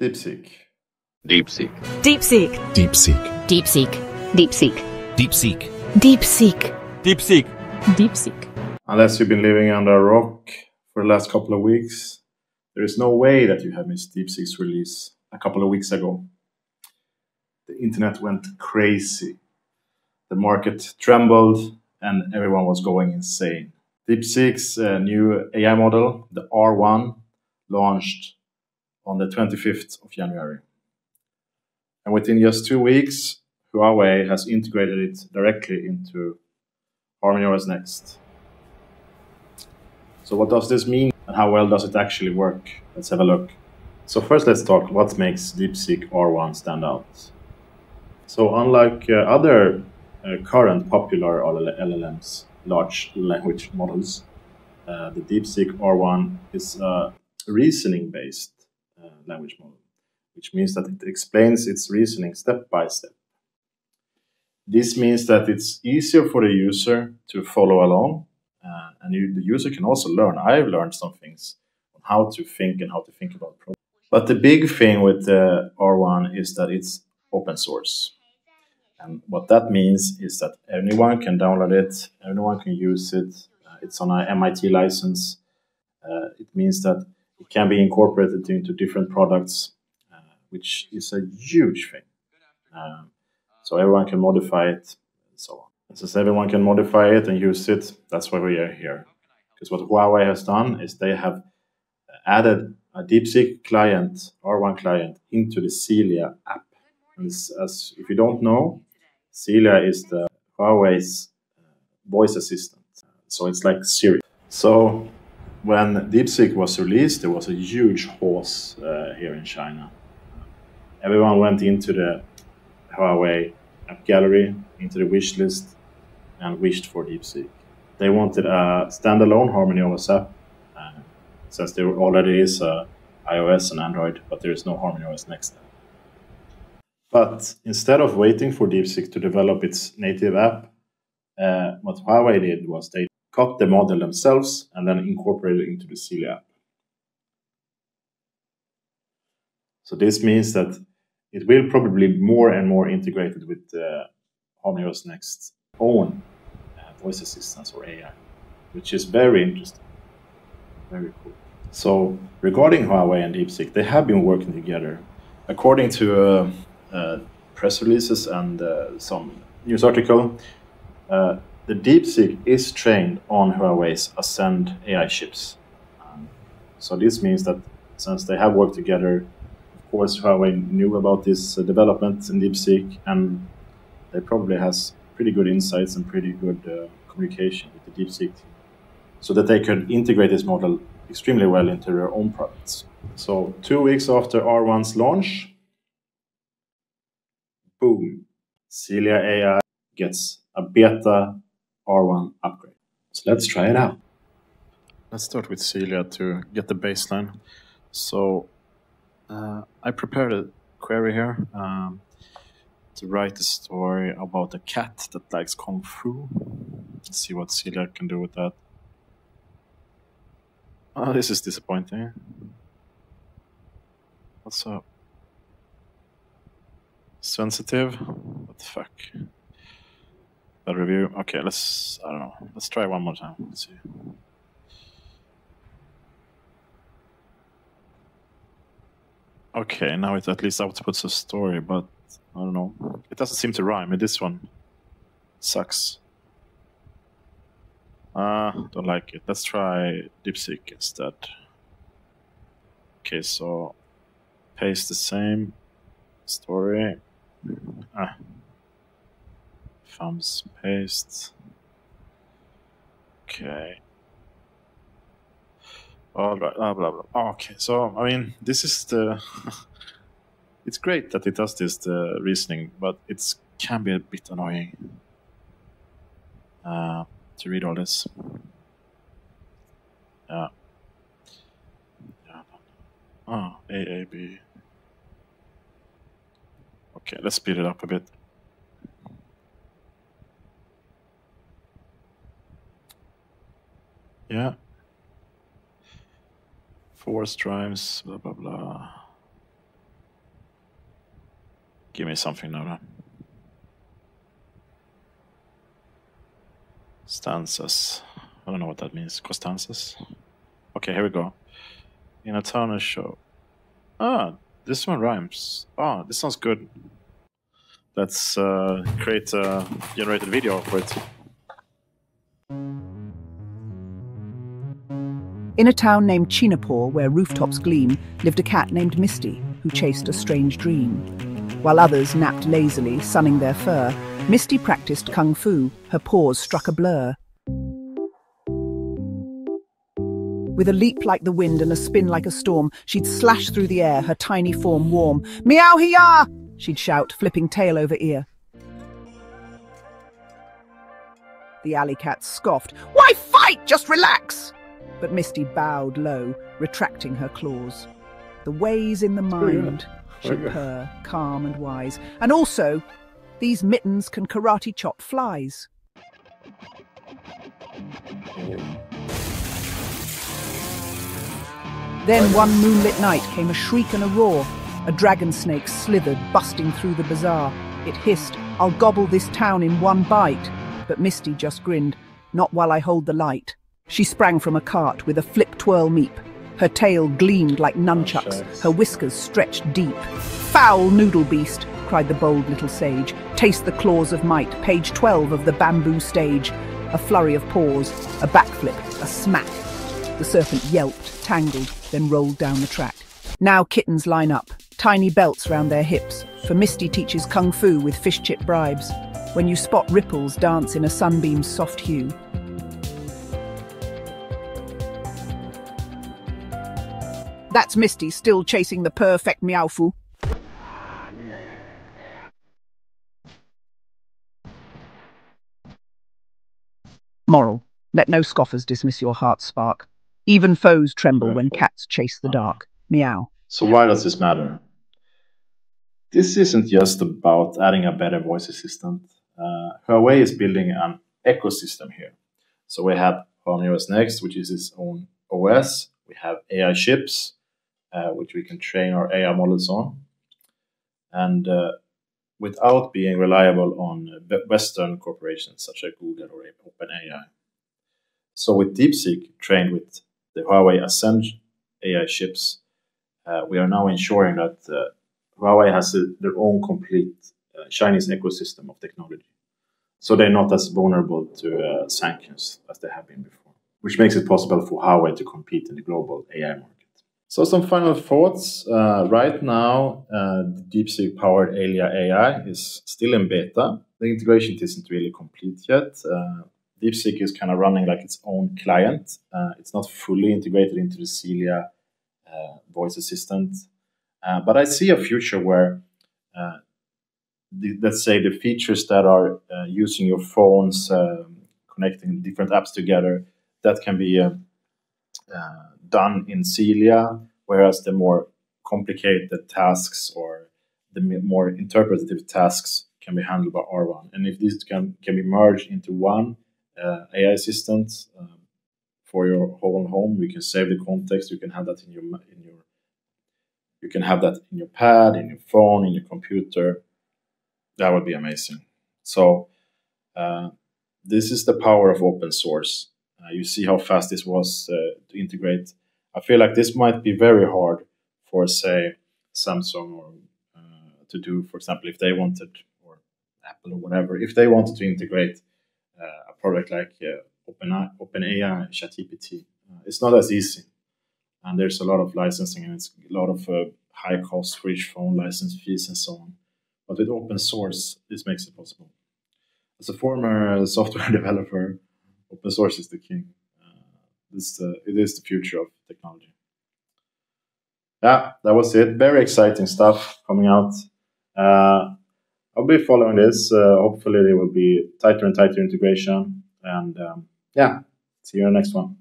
DeepSeek. DeepSeek. DeepSeek. DeepSeek. DeepSeek. DeepSeek. DeepSeek. DeepSeek. DeepSeek. DeepSeek. Unless you've been living under a rock for the last couple of weeks, there is no way that you have missed DeepSeek's release a couple of weeks ago. The internet went crazy. The market trembled and everyone was going insane. DeepSeek's uh, new AI model, the R1, launched on the 25th of January. And within just two weeks, Huawei has integrated it directly into HarmonyOS Next. So what does this mean and how well does it actually work? Let's have a look. So first let's talk what makes DeepSeek R1 stand out. So unlike uh, other uh, current popular LLMs, large language models, uh, the DeepSeek R1 is a reasoning-based uh, language model, which means that it explains its reasoning step by step. This means that it's easier for the user to follow along, uh, and you, the user can also learn. I've learned some things on how to think and how to think about problems. But the big thing with the R1 is that it's open source. And what that means is that anyone can download it, anyone can use it. Uh, it's on an MIT license. Uh, it means that it can be incorporated into different products, uh, which is a huge thing. Um, so everyone can modify it, and so on. Since everyone can modify it and use it, that's why we are here. Because what Huawei has done is they have added a DeepSeek client, R1 client, into the Celia app. And as if you don't know, Celia is the Huawei's uh, voice assistant. So it's like Siri. So when DeepSeek was released, there was a huge horse uh, here in China. Everyone went into the Huawei app gallery, into the wish list, and wished for DeepSeek. They wanted a standalone HarmonyOS app, uh, since there already is a iOS and Android, but there is no HarmonyOS Next app. But instead of waiting for DeepSeek to develop its native app, uh, what Huawei did was they cut the model themselves and then incorporate it into the Celia app. So this means that it will probably be more and more integrated with uh, Next's own uh, voice assistants or AI, which is very interesting. Very cool. So regarding Huawei and DeepSeek, they have been working together. According to uh, uh, press releases and uh, some news article, uh, the DeepSeek is trained on Huawei's Ascend AI chips. Um, so this means that since they have worked together, of course Huawei knew about this development in DeepSeek, and they probably has pretty good insights and pretty good uh, communication with the DeepSeek team, so that they could integrate this model extremely well into their own products. So two weeks after R1's launch, boom, Celia AI gets a beta R1 upgrade. So let's try it out. Let's start with Celia to get the baseline. So uh, I prepared a query here um, to write a story about a cat that likes kung fu. Let's see what Celia can do with that. Oh, this is disappointing. What's up? Sensitive? What the fuck? Review. Okay, let's. I don't know. Let's try one more time. Let's see. Okay, now it at least outputs a story, but I don't know. It doesn't seem to rhyme. This one sucks. Ah, uh, don't like it. Let's try DeepSeek instead. Okay, so paste the same story. Ah. Thumbs paste. Okay. All right. Blah blah blah. Okay. So I mean, this is the. it's great that it does this the reasoning, but it can be a bit annoying uh, to read all this. Yeah. Yeah. Oh, AAB. Okay, let's speed it up a bit. Yeah. Four drives, blah, blah, blah. Give me something now. Stanzas. I don't know what that means. Costanzas. Okay, here we go. In a Turner show. Ah, this one rhymes. Ah, this sounds good. Let's uh, create a generated video for it. In a town named Chinapore, where rooftops gleam, lived a cat named Misty, who chased a strange dream. While others napped lazily, sunning their fur, Misty practiced kung fu, her paws struck a blur. With a leap like the wind and a spin like a storm, she'd slash through the air, her tiny form warm. Meow hiya! She'd shout, flipping tail over ear. The alley cat scoffed. Why fight? Just relax! But Misty bowed low, retracting her claws. The ways in the oh, mind, oh, she'd purr, calm and wise. And also, these mittens can karate chop flies. Then one moonlit night came a shriek and a roar. A dragon snake slithered, busting through the bazaar. It hissed, I'll gobble this town in one bite. But Misty just grinned, not while I hold the light. She sprang from a cart with a flip twirl meep. Her tail gleamed like nunchucks, oh, her whiskers stretched deep. Foul noodle beast, cried the bold little sage. Taste the claws of might, page 12 of the bamboo stage. A flurry of paws, a backflip, a smack. The serpent yelped, tangled, then rolled down the track. Now kittens line up, tiny belts round their hips, for Misty teaches kung fu with fish chip bribes. When you spot ripples dance in a sunbeam's soft hue, That's Misty still chasing the perfect Meowfu. Moral. Let no scoffers dismiss your heart spark. Even foes tremble when cats chase the dark. Meow. So why does this matter? This isn't just about adding a better voice assistant. Uh, Huawei is building an ecosystem here. So we have Huawei OS Next, which is its own OS. We have AI chips, uh, which we can train our AI models on. And uh, without being reliable on Western corporations such as Google or OpenAI. So with DeepSeek trained with the Huawei Ascend AI chips, uh, we are now ensuring that uh, Huawei has a, their own complete uh, Chinese ecosystem of technology. So they're not as vulnerable to uh, sanctions as they have been before, which makes it possible for Huawei to compete in the global AI market. So some final thoughts. Uh, right now, uh, DeepSeek powered Celia AI is still in beta. The integration isn't really complete yet. Uh, DeepSeek is kind of running like its own client. Uh, it's not fully integrated into the Celia uh, voice assistant. Uh, but I see a future where, the, let's say, the features that are using your phones, um, connecting different apps together, that can be done in Celia, whereas the more complicated tasks or the more interpretative tasks can be handled by R1. And if these can, can be merged into one uh, AI assistant um, for your whole home, you can save the context. You can have that in your in your you can have that in your pad, in your phone, in your computer. That would be amazing. So uh, this is the power of open source. Uh, you see how fast this was uh, to integrate. I feel like this might be very hard for, say, Samsung or uh, to do. For example, if they wanted, or Apple or whatever, if they wanted to integrate uh, a product like uh, OpenAI, OpenAI ChatGPT, uh, it's not as easy, and there's a lot of licensing and it's a lot of high costs for each phone license fees and so on. But with open source, this makes it possible. As a former software developer, open source is the king. Uh, this uh, it is the future of technology. Yeah, that was it. Very exciting stuff coming out. Uh, I'll be following this. Uh, hopefully, there will be tighter and tighter integration. And um, yeah, see you in the next one.